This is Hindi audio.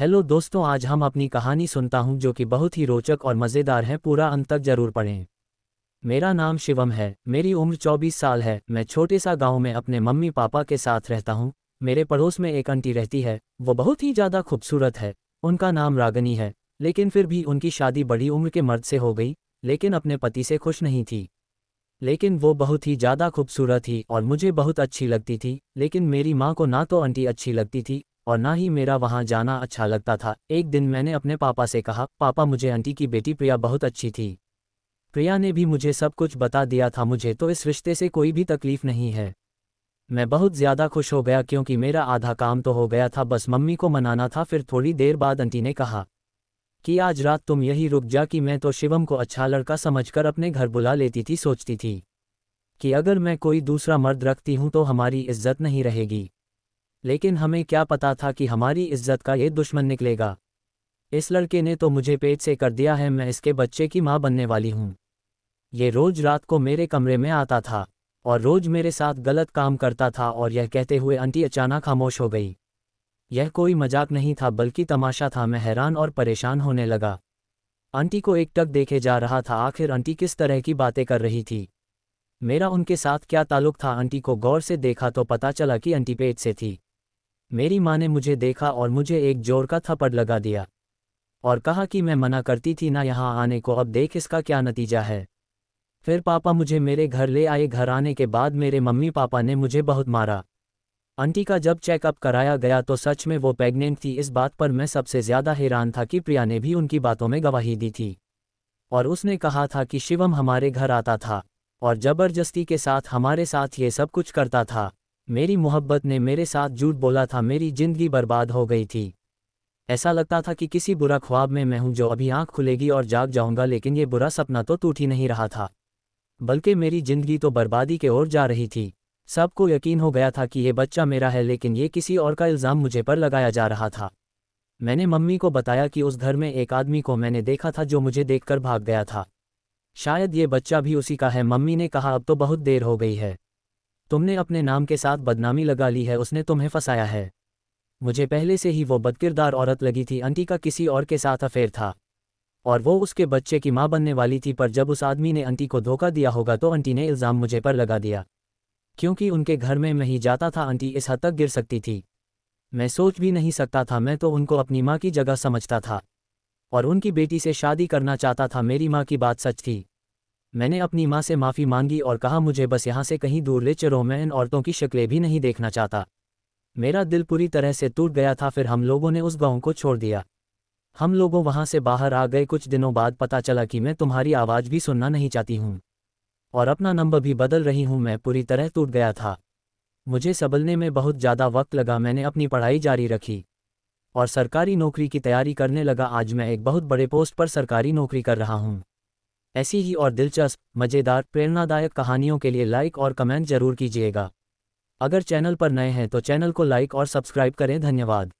हेलो दोस्तों, आज हम अपनी कहानी सुनता हूँ जो कि बहुत ही रोचक और मज़ेदार है। पूरा अंत तक ज़रूर पढ़ें। मेरा नाम शिवम है, मेरी उम्र 24 साल है। मैं छोटे सा गाँव में अपने मम्मी पापा के साथ रहता हूँ। मेरे पड़ोस में एक आंटी रहती है, वो बहुत ही ज़्यादा खूबसूरत है। उनका नाम रागनी है, लेकिन फिर भी उनकी शादी बड़ी उम्र के मर्द से हो गई, लेकिन अपने पति से खुश नहीं थी। लेकिन वो बहुत ही ज़्यादा खूबसूरत थी और मुझे बहुत अच्छी लगती थी, लेकिन मेरी माँ को ना तो आंटी अच्छी लगती थी और ना ही मेरा वहाँ जाना अच्छा लगता था। एक दिन मैंने अपने पापा से कहा, पापा, मुझे आंटी की बेटी प्रिया बहुत अच्छी थी। प्रिया ने भी मुझे सब कुछ बता दिया था, मुझे तो इस रिश्ते से कोई भी तकलीफ़ नहीं है। मैं बहुत ज़्यादा खुश हो गया क्योंकि मेरा आधा काम तो हो गया था, बस मम्मी को मनाना था, फिर थोड़ी देर बाद आंटी ने कहा कि आज रात तुम यही रुक जा कि मैं तो शिवम को अच्छा लड़का समझकर अपने घर बुला लेती थी, सोचती थी कि अगर मैं कोई दूसरा मर्द रखती हूँ तो हमारी इज़्ज़त नहीं रहेगी। लेकिन हमें क्या पता था कि हमारी इज़्ज़त का ये दुश्मन निकलेगा। इस लड़के ने तो मुझे पेट से कर दिया है, मैं इसके बच्चे की माँ बनने वाली हूँ। ये रोज रात को मेरे कमरे में आता था, और रोज मेरे साथ गलत काम करता था, और यह कहते हुए आंटी अचानक खामोश हो गई। यह कोई मज़ाक नहीं था, बल्कि तमाशा था, मैं हैरान और परेशान होने लगा। आंटी को एक टक देखे जा रहा था, आखिर आंटी किस तरह की बातें कर रही थी। मेरा उनके साथ क्या ताल्लुक था, आंटी को गौर से देखा तो पता चला कि आंटी पेट से थी। मेरी माँ ने मुझे देखा और मुझे एक ज़ोर का थप्पड़ लगा दिया और कहा कि मैं मना करती थी, ना यहाँ आने को, अब देख इसका क्या नतीजा है। फिर पापा मुझे मेरे घर ले आए। घर आने के बाद मेरे मम्मी पापा ने मुझे बहुत मारा। आंटी का जब चेकअप कराया गया तो सच में वो प्रेग्नेंट थी। इस बात पर मैं सबसे ज़्यादा हैरान था कि प्रिया ने भी उनकी बातों में गवाही दी थी और उसने कहा था कि शिवम हमारे घर आता था और ज़बरदस्ती के साथ हमारे साथ ये सब कुछ करता था। मेरी मोहब्बत ने मेरे साथ झूठ बोला था, मेरी ज़िंदगी बर्बाद हो गई थी। ऐसा लगता था कि किसी बुरा ख्वाब में मैं हूँ जो अभी आँख खुलेगी और जाग जाऊँगा, लेकिन ये बुरा सपना तो टूट ही नहीं रहा था। बल्कि मेरी ज़िंदगी तो बर्बादी के ओर जा रही थी। सबको यकीन हो गया था कि ये बच्चा मेरा है, लेकिन ये किसी और का इल्ज़ाम मुझे पर लगाया जा रहा था। मैंने मम्मी को बताया कि उस घर में एक आदमी को मैंने देखा था जो मुझे देखकर भाग गया था। शायद ये बच्चा भी उसी का है, मम्मी ने कहा, अब तो बहुत देर हो गई है। तुमने अपने नाम के साथ बदनामी लगा ली है, उसने तुम्हें फंसाया है। मुझे पहले से ही वो बदकिरदार औरत लगी थी अंटी का किसी और के साथ अफेयर था। और वो उसके बच्चे की माँ बनने वाली थी, पर जब उस आदमी ने अंटी को धोखा दिया होगा तो अंटी ने इल्ज़ाम मुझे पर लगा दिया। क्योंकि उनके घर में मैं ही जाता था, आंटी इस हद तक गिर सकती थी। मैं सोच भी नहीं सकता था, मैं तो उनको अपनी माँ की जगह समझता था। और उनकी बेटी से शादी करना चाहता था, मेरी माँ की बात सच थी। मैंने अपनी माँ से माफ़ी मांगी और कहा, मुझे बस यहाँ से कहीं दूर ले चलो मैं इन औरतों की शक्लें भी नहीं देखना चाहता। मेरा दिल पूरी तरह से टूट गया था, फिर हम लोगों ने उस गाँव को छोड़ दिया। हम लोगों वहाँ से बाहर आ गए। कुछ दिनों बाद पता चला कि मैं तुम्हारी आवाज़ भी सुनना नहीं चाहती हूँ और अपना नंबर भी बदल रही हूँ। मैं पूरी तरह टूट गया था। मुझे सबलने में बहुत ज़्यादा वक्त लगा। मैंने अपनी पढ़ाई जारी रखी और सरकारी नौकरी की तैयारी करने लगा। आज मैं एक बहुत बड़े पोस्ट पर सरकारी नौकरी कर रहा हूँ। ऐसी ही और दिलचस्प, मज़ेदार, प्रेरणादायक कहानियों के लिए लाइक और कमेंट ज़रूर कीजिएगा। अगर चैनल पर नए हैं तो चैनल को लाइक और सब्सक्राइब करें, धन्यवाद।